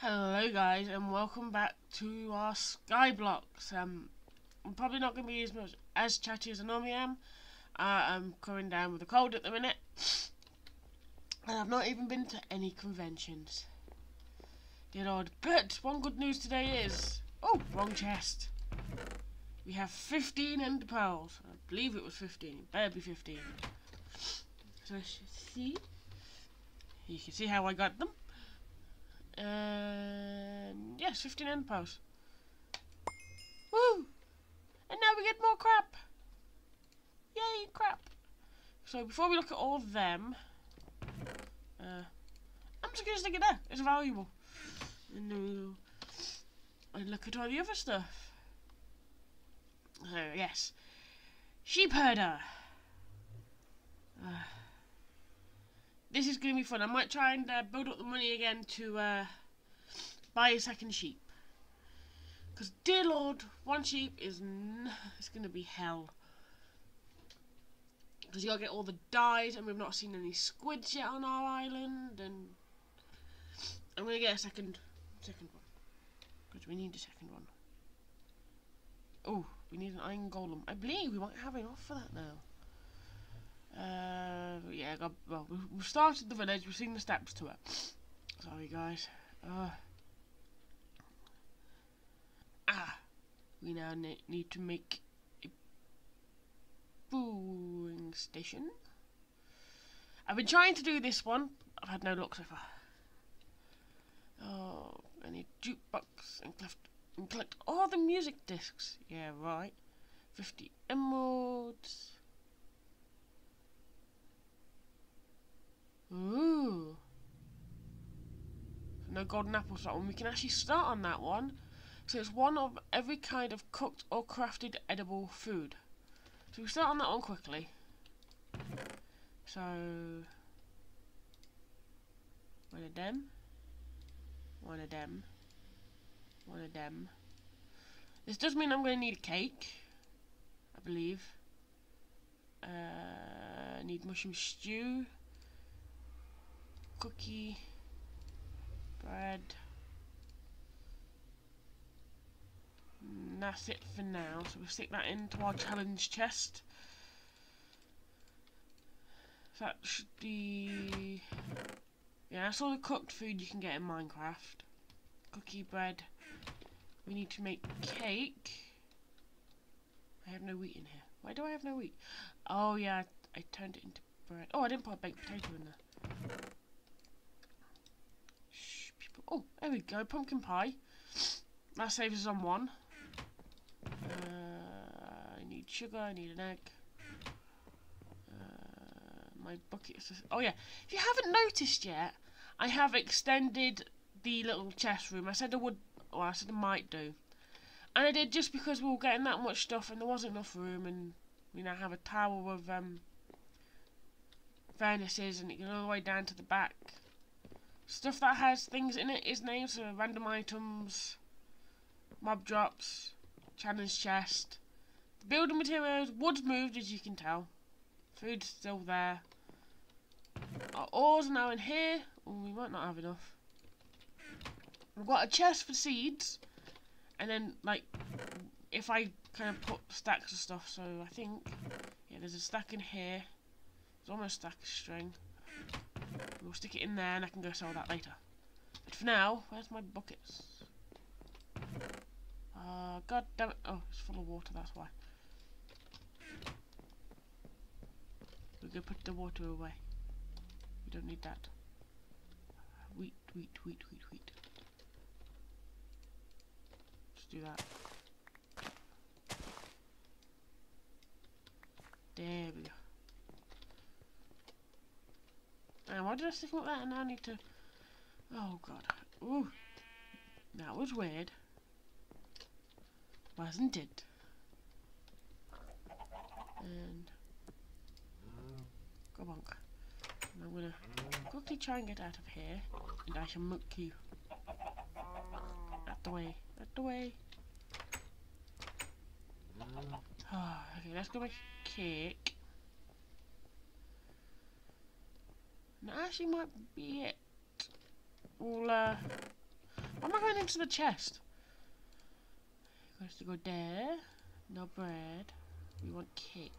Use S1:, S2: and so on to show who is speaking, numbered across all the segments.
S1: Hello guys and welcome back to our Skyblocks. Um, I'm probably not going to be as much as chatty as I normally am. Uh, I'm coming down with a cold at the minute. And I've not even been to any conventions. Dear Lord. But one good news today is... Oh, wrong chest. We have 15 ender pearls. I believe it was 15. It better be 15. So let's see. You can see how I got them. And yes, 15 end posts. Woo! And now we get more crap. Yay, crap. So before we look at all of them, uh, I'm just gonna stick it there. It's valuable. And then we'll look at all the other stuff. So yes, sheep herder. Uh, this is going to be fun. I might try and uh, build up the money again to uh, buy a second sheep. Because, dear Lord, one sheep is it's going to be hell. Because you got to get all the dyes, and we've not seen any squids yet on our island, and I'm going to get a second, second one. Because we need a second one. Oh, we need an iron golem. I believe we might have enough for that now. Uh, yeah, got, well, we've started the village, we've seen the steps to it. Sorry, guys. Uh, ah, we now ne need to make a brewing station. I've been trying to do this one, I've had no luck so far. Oh, I need jukebox and and collect all the music discs. Yeah, right. 50 emeralds. Ooh. No golden apples that one. We can actually start on that one. So it's one of every kind of cooked or crafted edible food. So we start on that one quickly. So one of them. One of them. One of them. This does mean I'm going to need a cake. I believe. Uh, need mushroom stew cookie, bread. And that's it for now. So we'll stick that into our challenge chest. That should be... Yeah, that's all the cooked food you can get in Minecraft. Cookie, bread. We need to make cake. I have no wheat in here. Why do I have no wheat? Oh yeah, I turned it into bread. Oh, I didn't put a baked potato in there. Oh, there we go, pumpkin pie. That saves us on one. Uh, I need sugar, I need an egg. Uh, my bucket is... Oh yeah, if you haven't noticed yet, I have extended the little chest room. I said I would, well I said I might do. And I did just because we were getting that much stuff and there wasn't enough room and we now have a tower of um, furnaces and it goes all the way down to the back Stuff that has things in it is named, so random items, mob drops, challenge chest. The building materials, wood's moved as you can tell. Food's still there. Our ores are now in here. Oh, we might not have enough. We've got a chest for seeds. And then, like, if I kind of put stacks of stuff, so I think, yeah, there's a stack in here. There's almost a stack of string. We'll stick it in there and I can go sell that later. But for now, where's my buckets? Uh, god damn it. Oh, it's full of water, that's why. We're gonna put the water away. We don't need that. Wheat, wheat, wheat, wheat, wheat. Let's do that. There we go. And why did I stick him up there and I need to... Oh god. Ooh. That was weird. Wasn't it? And... Go bonk. And I'm gonna quickly try and get out of here. And I shall mook you. Out the way. Out the way. Oh, okay, let's go make cake. And that actually might be it. We'll, uh, I'm not going into the chest. Goes to go there. No bread. We want cake.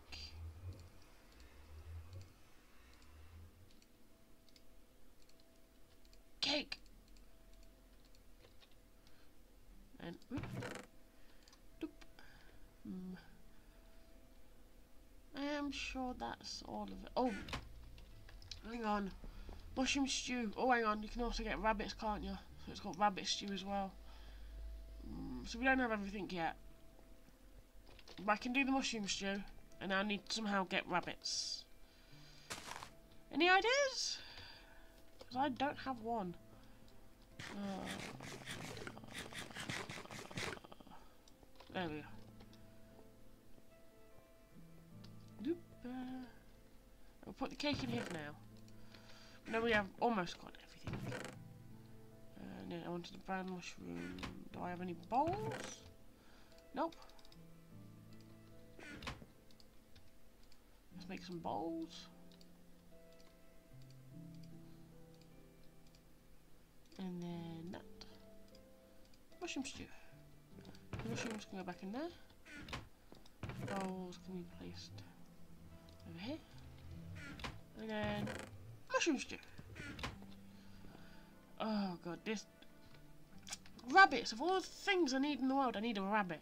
S1: Cake! And doop. Mm. I am sure that's all of it. Oh, hang on. Mushroom stew. Oh, hang on. You can also get rabbits, can't you? So it's got rabbit stew as well. Mm, so we don't have everything yet. But I can do the mushroom stew. And I need to somehow get rabbits. Any ideas? Because I don't have one. Uh, there we go. Doop, uh, put the cake in here now. Now we have almost got everything. Uh, no, I wanted the brown mushroom. Do I have any bowls? Nope. Let's make some bowls. And then that. Mushroom stew. The mushrooms can go back in there. Bowls can be placed over here. And then mushroom stew. Oh god, this rabbits of all the things I need in the world, I need a rabbit.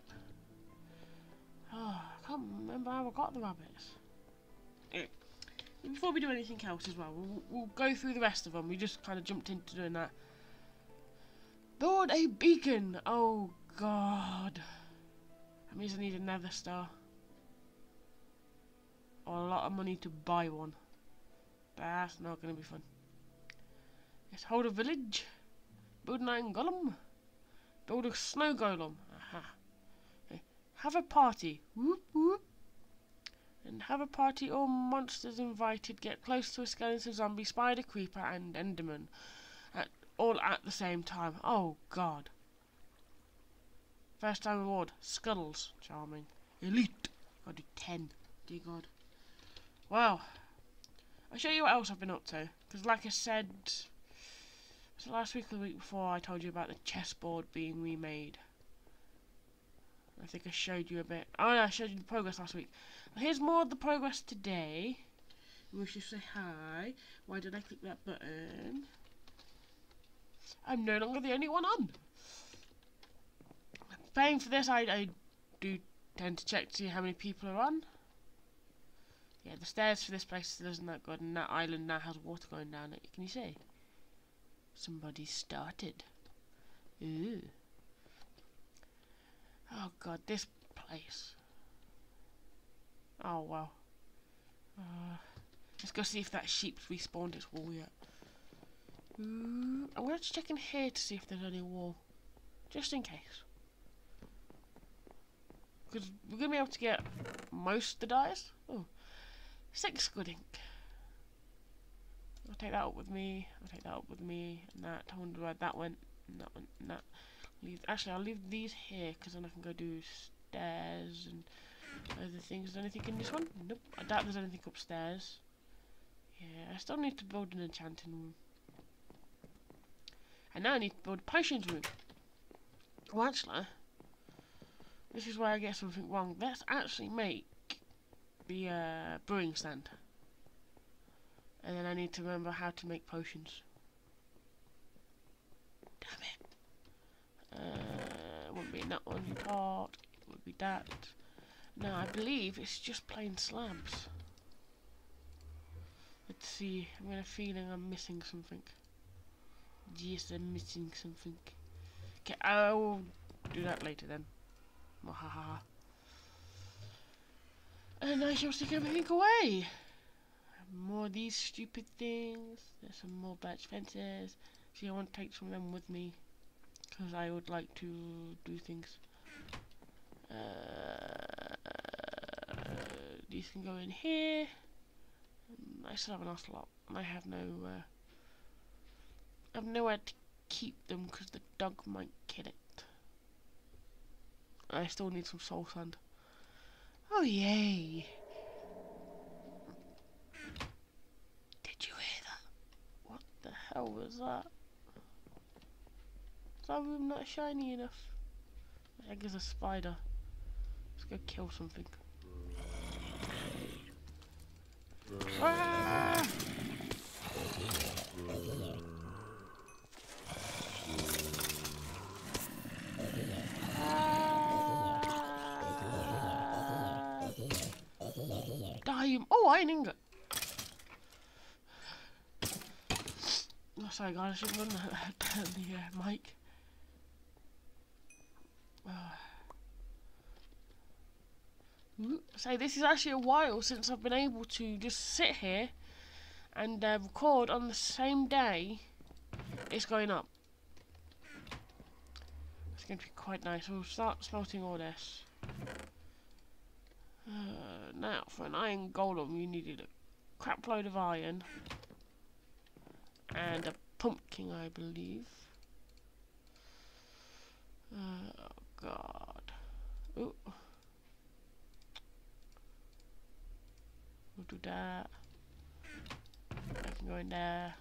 S1: Oh, I can't remember how I got the rabbits. Yeah. Before we do anything else as well, we'll, we'll go through the rest of them. We just kind of jumped into doing that. Build a beacon. Oh god. That means I need another star. Or a lot of money to buy one. That's not going to be fun. Let's hold a village. Build an iron golem. Build a snow golem. Aha. Okay. Have a party. Whoop whoop. And have a party all monsters invited. Get close to a skeleton, zombie, spider, creeper, and enderman. At, all at the same time. Oh god. First time reward. Scuttles. Charming. Elite. Gotta do 10. Dear god. Wow. I'll show you what else I've been up to. Because like I said, was last week or the week before I told you about the chessboard being remade. I think I showed you a bit. Oh yeah, I showed you the progress last week. Well, here's more of the progress today. We should say hi. Why did I click that button? I'm no longer the only one on. Paying for this, I, I do tend to check to see how many people are on. Yeah, the stairs for this place isn't that good, and that island now has water going down it. Can you see? Somebody started. Ooh. Oh god, this place. Oh wow. Uh, let's go see if that sheep's respawned its wall yet. I'm going to check in here to see if there's any wall. Just in case. Because we're going to be able to get most of the dyes. Oh. Six good ink. I'll take that up with me. I'll take that up with me. And that. I wonder where that went. And that went. And that. Leave, actually, I'll leave these here because then I can go do stairs and other things. Is anything in this one? Nope. I doubt there's anything upstairs. Yeah, I still need to build an enchanting room. And now I need to build a potions room. Well, actually, this is where I get something wrong. Let's actually make the uh, brewing stand. And then I need to remember how to make potions. Damn it. Uh, it wouldn't be that one thought. It would be that. No, I believe it's just plain slabs. Let's see. I'm getting a feeling I'm missing something. Yes, I'm missing something. Okay, I'll do that later then. Wahaha. And I shall stick everything away. More of these stupid things. There's some more birch fences. See, I want to take some of them with me. Because I would like to do things. Uh, these can go in here. I still have an ocelot. I have no... Uh, I have nowhere to keep them because the dog might kill it. I still need some soul sand. Oh, yay. Did you hear that? What the hell was that? Is that? Of not shiny enough. I think there's a spider. Let's go kill something. Ah! Die! Oh, sorry, guys. I should run the, the uh, mic. So this is actually a while since I've been able to just sit here and uh, record on the same day it's going up. It's going to be quite nice. We'll start smelting all this. Uh, now, for an iron golem, you needed a crap load of iron and a pumpkin, I believe. Oh, God. Ooh. We'll do that. I can go in there.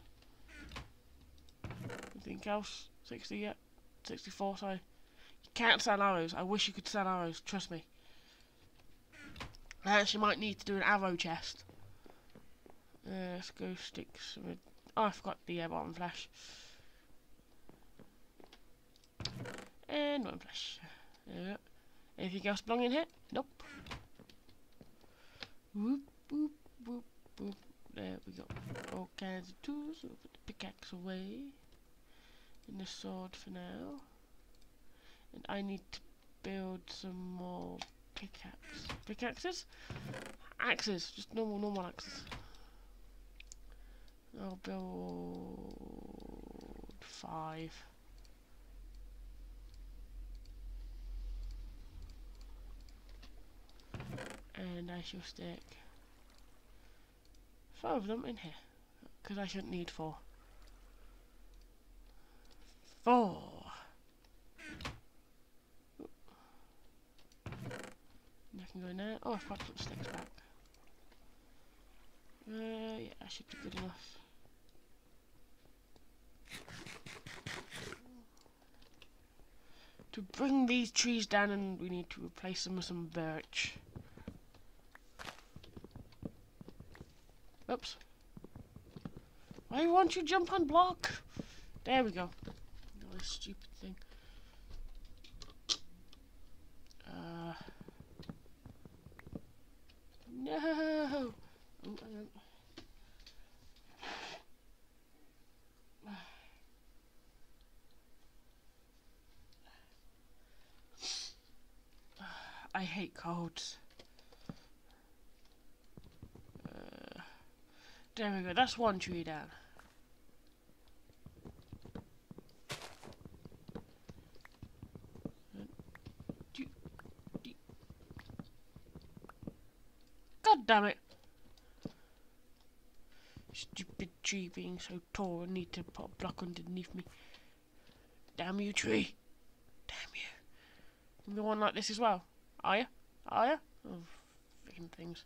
S1: Anything else? 60 yet? 64, sorry. You can't sell arrows. I wish you could sell arrows, trust me. I actually might need to do an arrow chest. Uh, let's go sticks with... Oh, I forgot the uh, bottom flesh. And one flesh. Yeah. Anything else belonging here? Nope. Whoop boop, boop, boop. There we go. All kinds of tools. We'll put the pickaxe away. And the sword for now. And I need to build some more pickaxe. Pickaxes? Axes. Just normal, normal axes. I'll build five. And I shall stick Five of them in here. Because I shouldn't need four. Four. And I can go in there. Oh, I forgot to put sticks back. Uh, yeah, that should be good enough. To bring these trees down and we need to replace them with some birch. Oops. Why won't you jump on block? There we go. No, stupid thing. No. I hate codes. Uh, there we go, that's one tree down. God damn it! Stupid tree being so tall, I need to put a block underneath me. Damn you, tree! Damn you! You want like this as well? Are you? Are you? Oh, freaking things.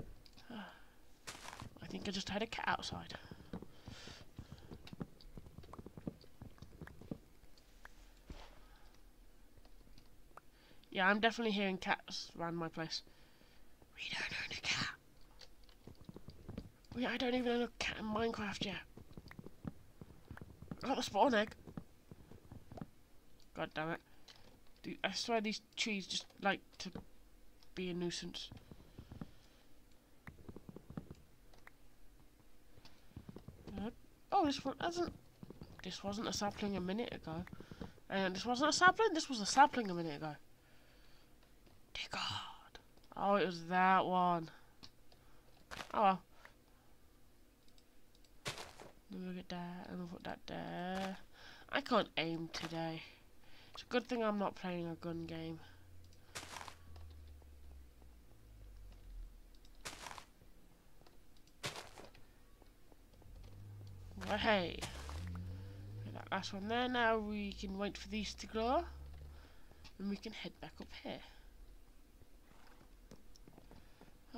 S1: I think I just had a cat outside. Yeah, I'm definitely hearing cats around my place. We don't own a cat. We, I don't even own a cat in Minecraft yet. I got the spawn egg. God damn it. Dude, I swear these trees just like to be a nuisance. Oh, this one hasn't. This wasn't a sapling a minute ago. And this wasn't a sapling. This was a sapling a minute ago. Oh, it was that one. Oh well. Look at that, and we'll put that there. I can't aim today. It's a good thing I'm not playing a gun game. Well, hey. that last one there. Now we can wait for these to grow. And we can head back up here.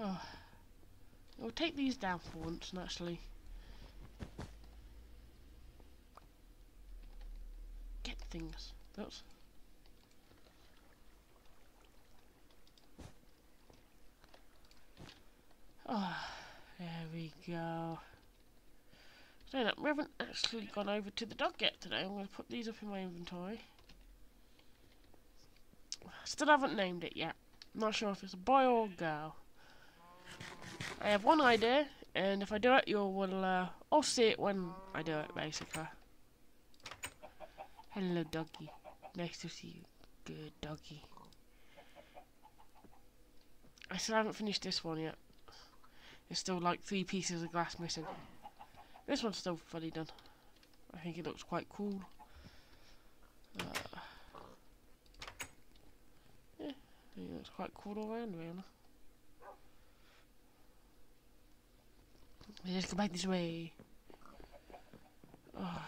S1: Oh. We'll take these down for once, naturally. get things. Oops. Oh, ah, there we go. So we haven't actually gone over to the dog yet today. I'm going to put these up in my inventory. Still haven't named it yet. Not sure if it's a boy or a girl. I have one idea, and if I do it, you will uh, all see it when I do it, basically. Hello, doggy. Nice to see you. Good doggy. I still haven't finished this one yet. There's still like three pieces of glass missing. This one's still fully done. I think it looks quite cool. Uh, yeah, I think it looks quite cool all around, really. Let's go back this way. Oh.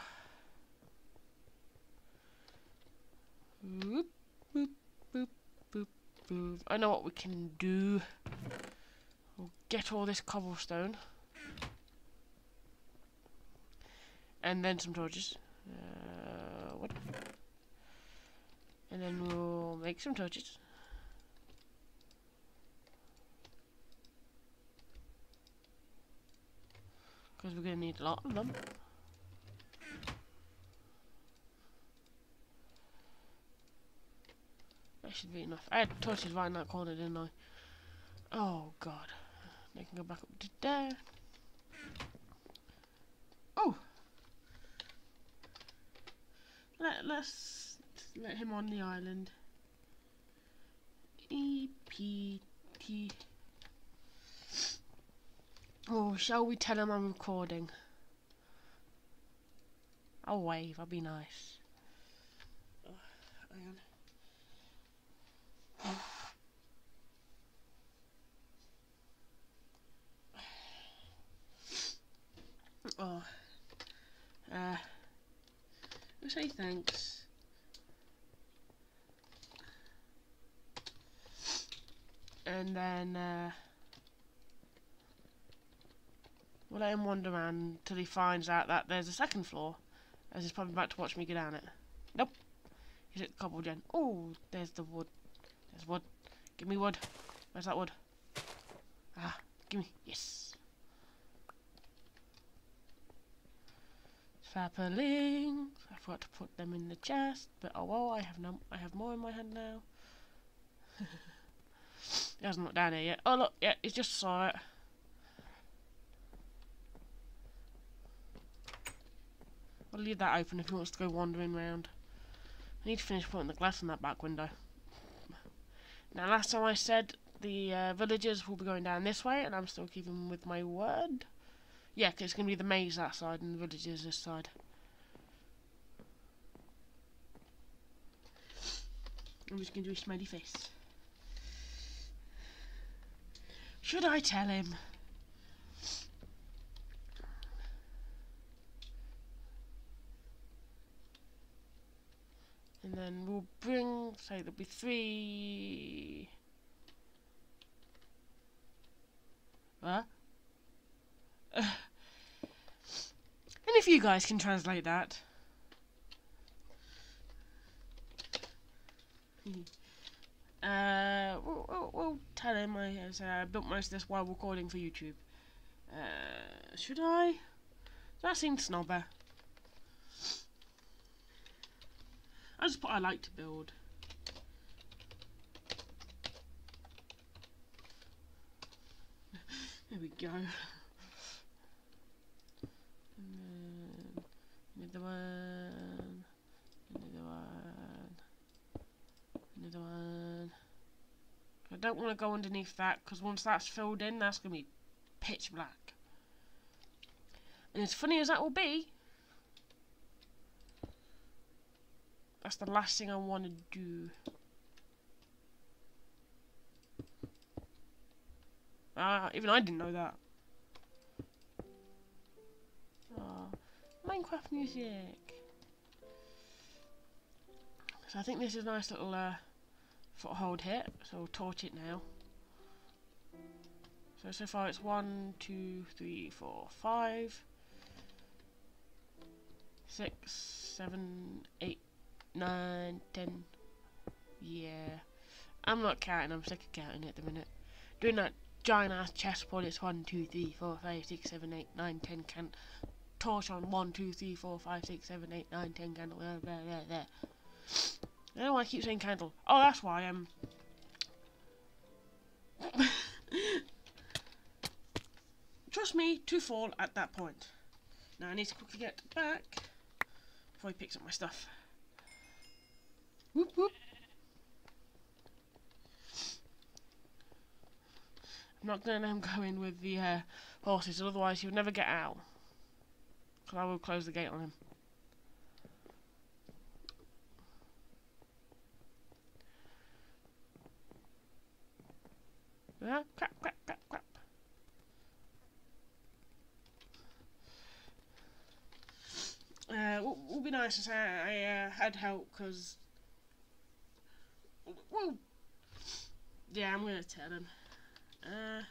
S1: Boop, boop, boop, boop, boop. I know what we can do. We'll get all this cobblestone. And then some torches. Uh, what? And then we'll make some torches. Because we're going to need a lot of them. That should be enough. I had torches right in that corner, didn't I? Oh, God. They can go back up to there. Oh! Let, let's let him on the island. E P T. Oh, shall we tell him I'm recording? I'll wave, I'll be nice. Oh, oh. Uh, I'll say thanks. And then, uh, we'll let him wander around until he finds out that there's a second floor, as he's probably about to watch me get down it. Nope. He's at the cobble gen. Oh, there's the wood. There's wood. Give me wood. Where's that wood? Ah, give me. Yes. Sapperlings. I forgot to put them in the chest, but oh well. I have no. I have more in my hand now. he hasn't looked down here yet. Oh look, yeah, he's just saw it. I'll leave that open if he wants to go wandering around. I need to finish putting the glass in that back window. Now, last time I said the uh, villagers will be going down this way, and I'm still keeping with my word. Yeah, cause it's going to be the maze that side and the villagers this side. I'm just going to do a smiley face. Should I tell him? And then we'll bring, say there'll be three... What? and if you guys can translate that. uh, we'll, we'll, we'll, tell him I, I built most of this while recording for YouTube. Uh, should I? That seems snobber. I just put I like to build. there we go. another one, another one, another one. I don't want to go underneath that because once that's filled in, that's going to be pitch black. And as funny as that will be, That's the last thing I want to do. Ah, even I didn't know that. Oh, Minecraft music. So I think this is a nice little uh, foothold here. So we'll torch it now. So so far it's one, two, three, four, five, six, seven, eight, nine, ten. Yeah. I'm not counting, I'm sick of counting at the minute. Doing that giant ass chessboard, it's 1, 2, 3, 4, 5, 6, 7, 8, 9, 10 can torch on 1, 2, 3, 4, 5, 6, 7, 8, 9, 10 candle, there, there, there. I don't know why I keep saying candle. Oh, that's why I'm... Um, trust me to fall at that point. Now I need to quickly get back before he picks up my stuff. Whoop whoop. I'm not going to let him go in with the uh, horses, otherwise he would never get out. Because I will close the gate on him. Ah, crap, crap, crap, crap. Uh, what would be nice is I, I uh, had help because. Well, yeah, I'm gonna tell him. Uh,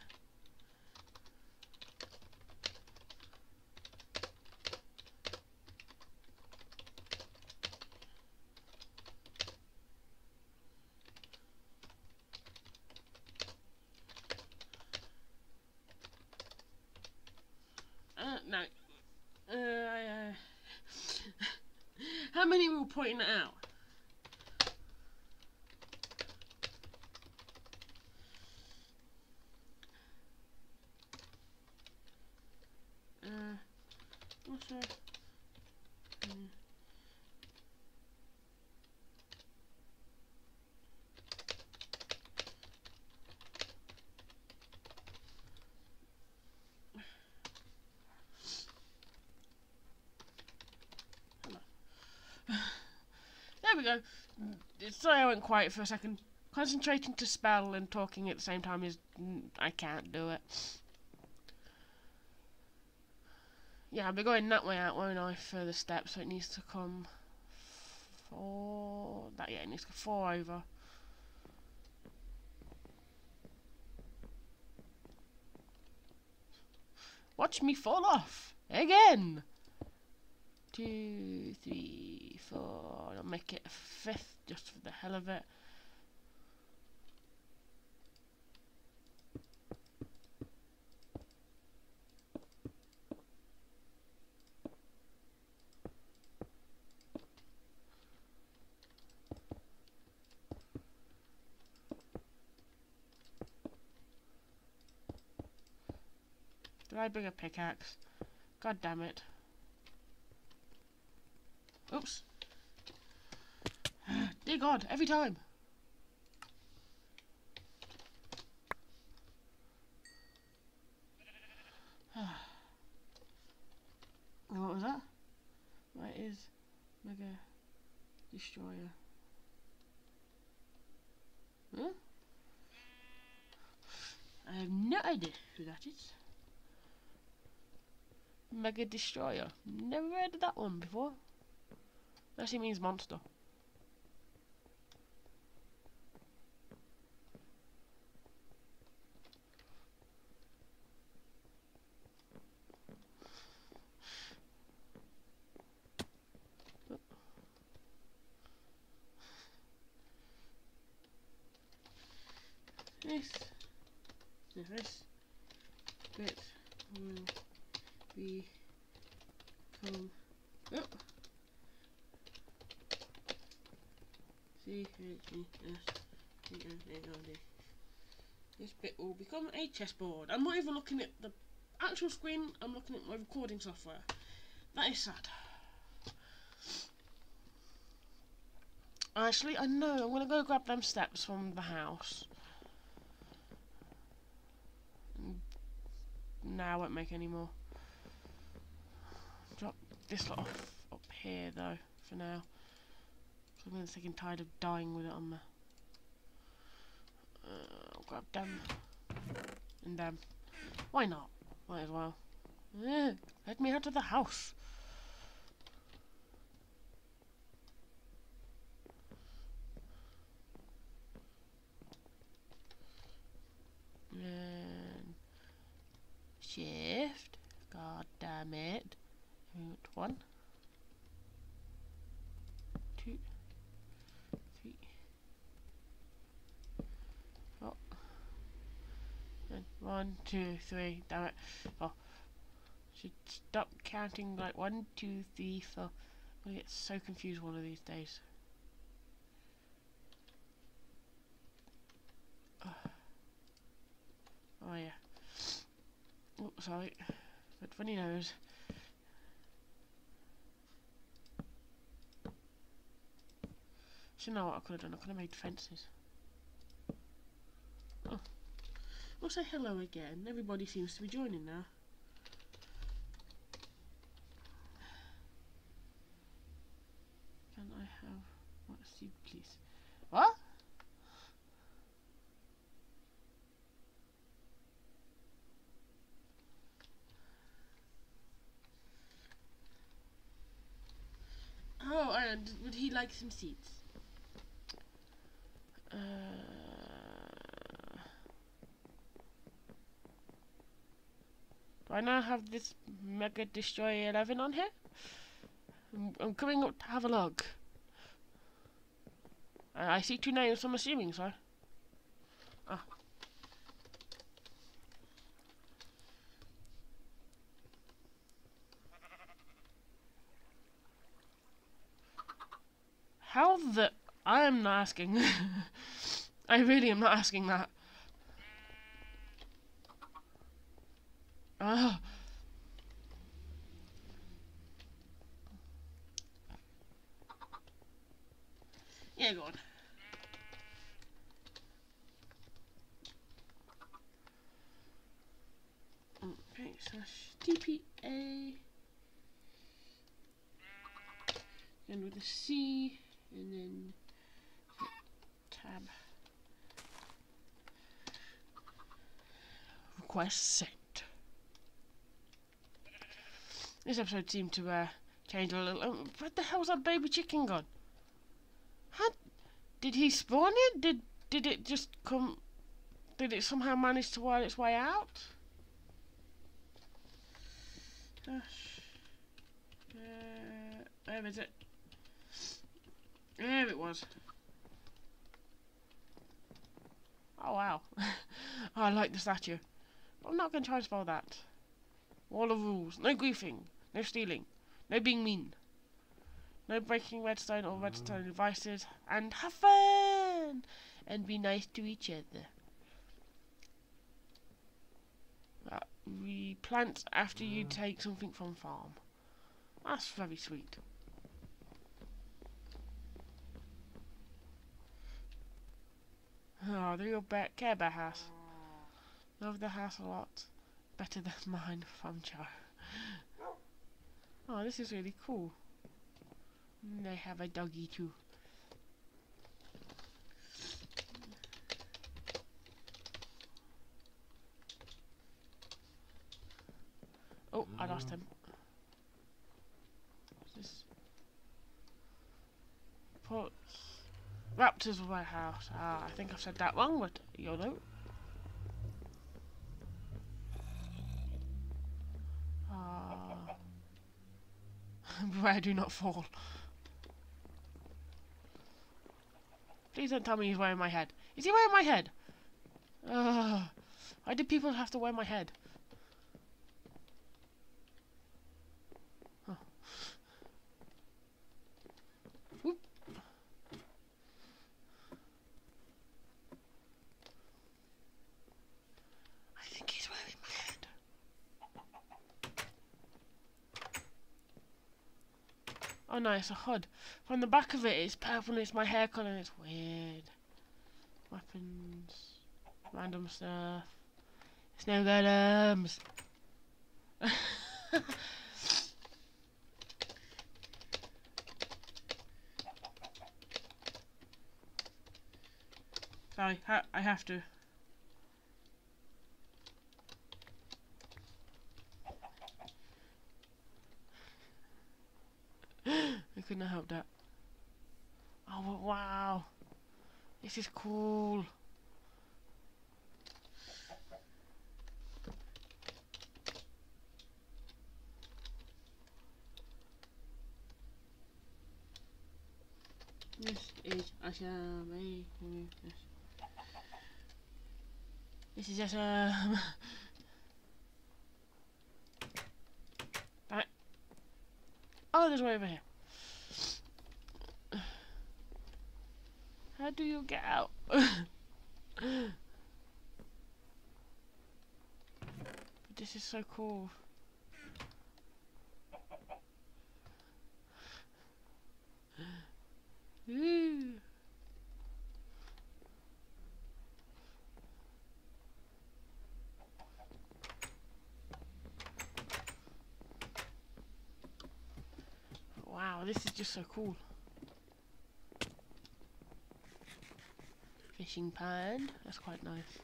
S1: uh, no. Uh, I, uh, how many were pointing it out? Uh, what's that? Hmm. There we go. Sorry I went quiet for a second. Concentrating to spell and talking at the same time is... I can't do it. Yeah, I'll be going that way out, won't I, for the steps, so it needs to come four... That, yeah, it needs to go four over. Watch me fall off! Again! Two, three, four... I'll make it a fifth, just for the hell of it. Did I bring a pickaxe? God damn it. Oops. Dear God, every time. what was that? Is Mega Destroyer? Huh? I have no idea who that is. Mega Destroyer. Never heard of that one before. Actually means monster. This, this bit will be come up. C H E S T N A R D. This bit will become a chessboard. I'm not even looking at the actual screen, I'm looking at my recording software. That is sad. Actually, I know, I'm gonna go grab them steps from the house. Now I won't make any more. Drop this lot off up here though, for now. I'm getting sick and tired of dying with it on there. Uh, I'll grab them. And them. Why not? Might as well. Let me out of the house. And shift. God damn it. Root one. Two. One, two, three. Damn it. Oh. Should stop counting like one, two, three, four. I'm gonna get so confused one of these days. Oh yeah. Oh, sorry. But funny nose. So you know what I could have done? I could have made fences. Oh. We'll say hello again. Everybody seems to be joining now. Can I have what seed please? What? Oh, and would he like some seats? Uh, I now have this Mega Destroyer 11 on here? I'm, coming up to have a look. I see two names, I'm assuming so. Ah. How the... I am not asking. I really am not asking that. Oh. Yeah, go on. Oh, okay, slash TPA. And with a C, and then tab. Request sent. This episode seemed to uh, change a little. Um, what the hell's that baby chicken gone? How did he spawn it? Did did it just come? Did it somehow manage to wind its way out? Uh, where is it? There it was. Oh wow. oh, I like the statue. I'm not going to try to spell that. Wall of rules. No griefing. No stealing. No being mean. No breaking redstone or redstone devices. And have fun! And be nice to each other. Uh, replant after you take something from farm. That's very sweet. Oh, the real Bear Care Bear house. Love the house a lot. Better than mine from Joe. Oh, this is really cool. And they have a doggy too. Oh, I lost him. What's this? Put Raptors warehouse. Ah, I think I've said that wrong, but you'll know. Ah. Where do not fall. Please don't tell me he's wearing my head. Is he wearing my head? Why do people have to wear my head? Huh. Whoop. I think he's wearing my head. Oh no, it's a HUD. From the back of it, it's purple and it's my hair colour and it's weird. Weapons. Random stuff. Snow golems. Um, Sorry, ha I have to. couldn't help that. Oh, wow. This is cool. This is awesome. This is awesome. Oh, there's one over here. How do you get out? this is so cool. Wow, this is just so cool. That's quite nice.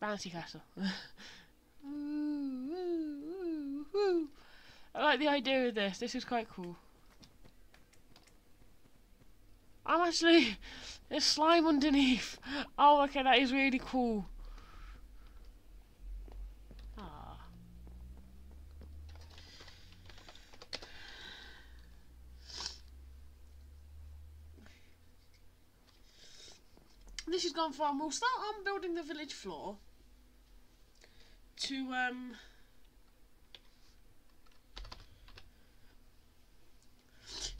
S1: Bouncy castle. ooh, ooh, ooh, I like the idea of this, this is quite cool. I'm actually, there's slime underneath. Oh, okay, that is really cool. Ah. This has gone far. We'll start on building the village floor to um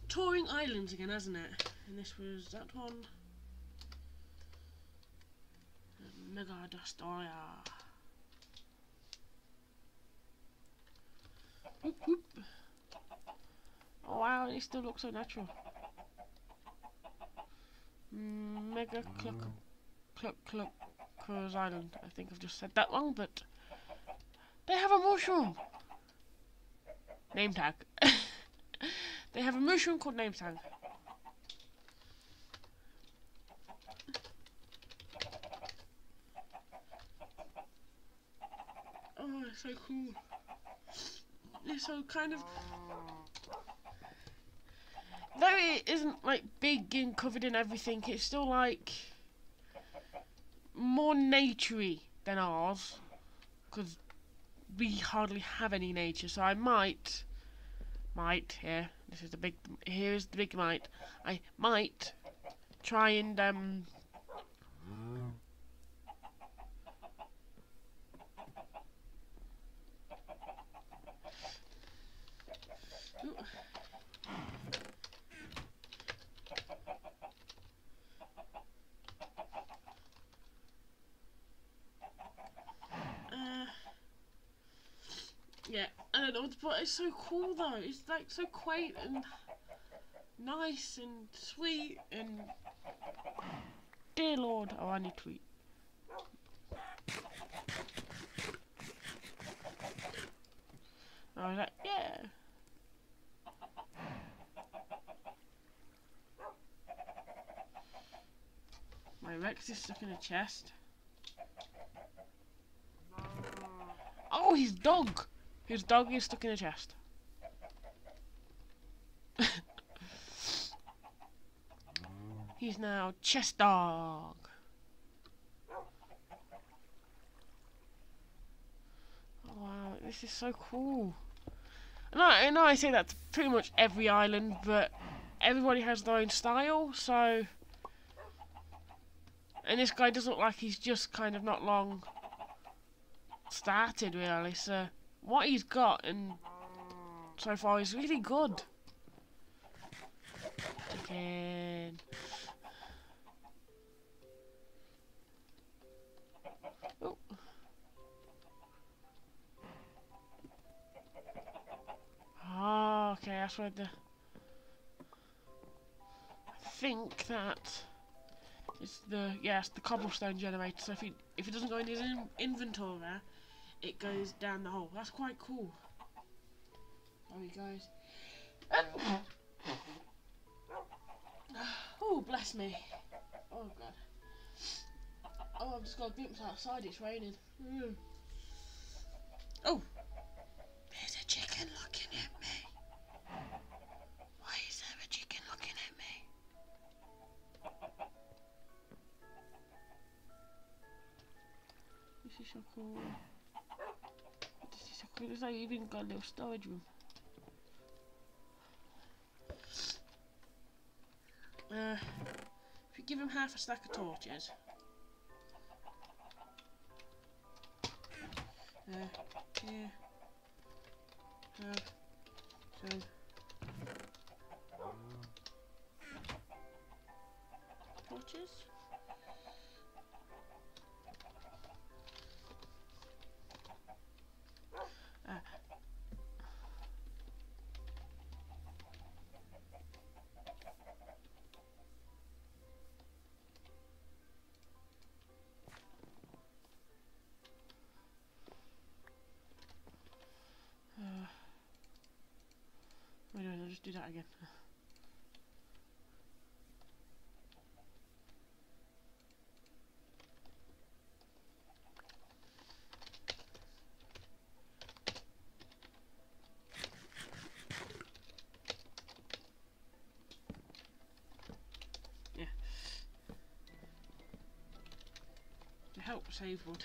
S1: touring islands again, hasn't it? And this was that one. Mega Dustoria. Whoop, whoop. Oh wow, it still looks so natural. Mega Cluck Cluck Cluck Cruise Island. I think I've just said that wrong, but they have a mushroom. Name tag. they have a mushroom called name tag. Oh, it's so cool. It's so kind of. Though it isn't like big and covered in everything, it's still like more naturey than ours because we hardly have any nature. So I might, might here. This is the big. Here's the big might. I might try and um. Ooh. Yeah, I don't know put. It's so cool though. It's like so quaint and nice and sweet and dear Lord. Oh, I need to eat. I was like, yeah. My Rex is stuck in a chest. Oh, his dog! His dog is stuck in a chest. He's now chest dog. Oh, wow, this is so cool. And I, know I say that to pretty much every island, but everybody has their own style, so... And this guy doesn't look like he's just kind of not long started really, so what he's got and so far is really good. Oh. Okay, that's where the... I think that is the, yes, the cobblestone generator, so if he, if it doesn't go in his in inventory, it goes down the hole. That's quite cool. Sorry guys. oh, bless me. Oh god. Oh, I've just got a glimpse outside, it's raining. Mm. Oh! There's a chicken looking at me. Why is there a chicken looking at me? This is so cool. Cause I even got a little storage room. Uh, if you give him half a stack of torches. Uh, uh Torches? That again. Yeah. To help save wood.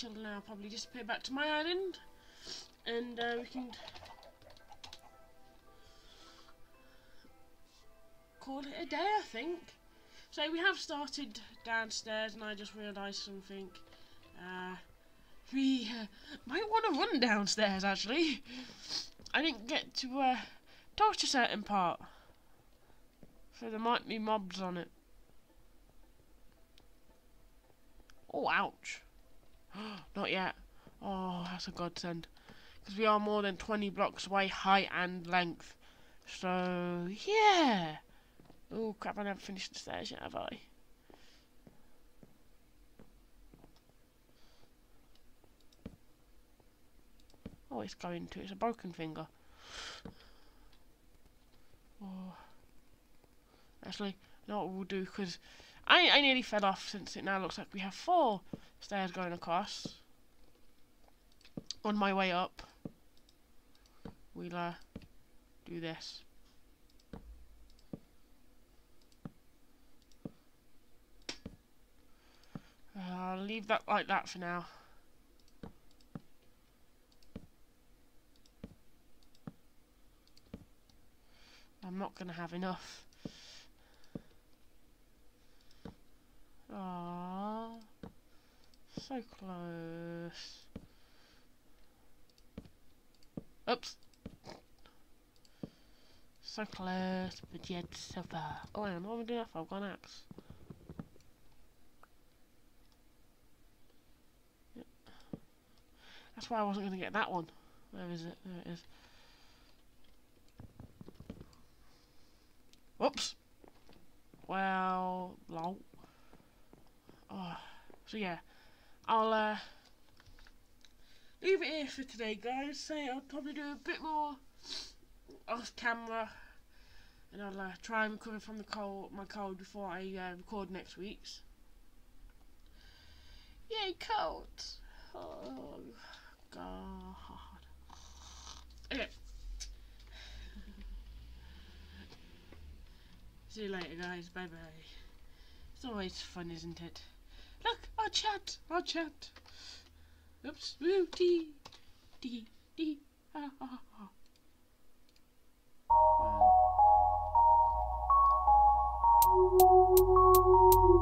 S1: Shall now probably disappear back to my island, and uh, we can call it a day, I think. So we have started downstairs, and I just realised something. Uh, we uh, might want to run downstairs, actually. I didn't get to uh, touch a certain part, so there might be mobs on it. Oh, ouch. Not yet. Oh, that's a godsend. Because we are more than 20 blocks away, height and length. So, yeah. Oh, crap, I never finished the stairs yet, have I? Oh, it's going to. It's a broken finger. Oh. Actually, you know what we'll do, because I, I nearly fell off since it now looks like we have four stairs going across. On my way up, we'll uh, do this. Uh, I'll leave that like that for now. I'm not going to have enough. Aww. So close. Oops. So close, but yet so far. Oh, and what am I doing I've got an axe. That's why I wasn't going to get that one. Where is it? There it is. Whoops. Well, lol. Oh, so yeah, I'll uh, leave it here for today, guys. Say I'll probably do a bit more off camera, and I'll uh, try and recover from the cold, my cold before I uh, record next week's. Yay, cold! Oh God. Okay. See you later, guys. Bye bye. It's always fun, isn't it? Look, our chat, our chat. Oops, woo, dee, dee, dee, ha, ha, ha. Wow.